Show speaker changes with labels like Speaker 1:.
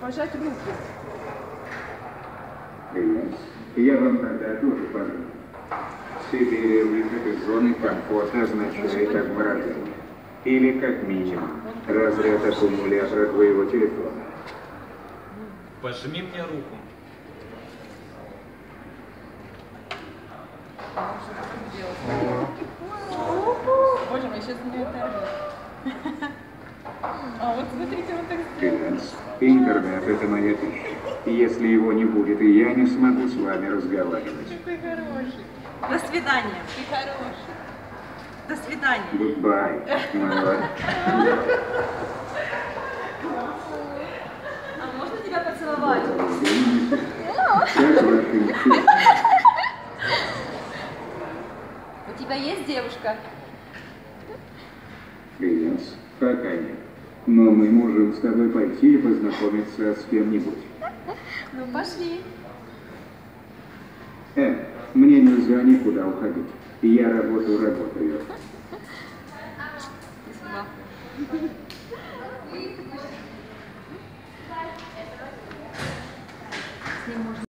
Speaker 1: пожать руку.
Speaker 2: Клянусь, я вам тогда тоже пожалуй. В Сибири выход из зоны комфорта означает обморожение. Или, как минимум, разряд аккумулятора твоего телефона.
Speaker 3: Пожми мне руку.
Speaker 1: Боже мой, сейчас меня оторвет. А вот смотрите, он так
Speaker 2: Клянусь, интернет — это моя пища. И Если его не будет, и я не смогу с вами разговаривать.
Speaker 1: Какой хороший.
Speaker 4: До свидания.
Speaker 1: Ты хороший.
Speaker 4: До свидания.
Speaker 2: Goodbye, my
Speaker 4: А можно тебя поцеловать? У тебя есть девушка?
Speaker 2: Клянусь, пока нет. Но мы можем с тобой пойти и познакомиться с кем-нибудь.
Speaker 4: Ну, пошли.
Speaker 2: Э, мне нельзя никуда уходить. Я работаю, работаю.
Speaker 4: С ним можно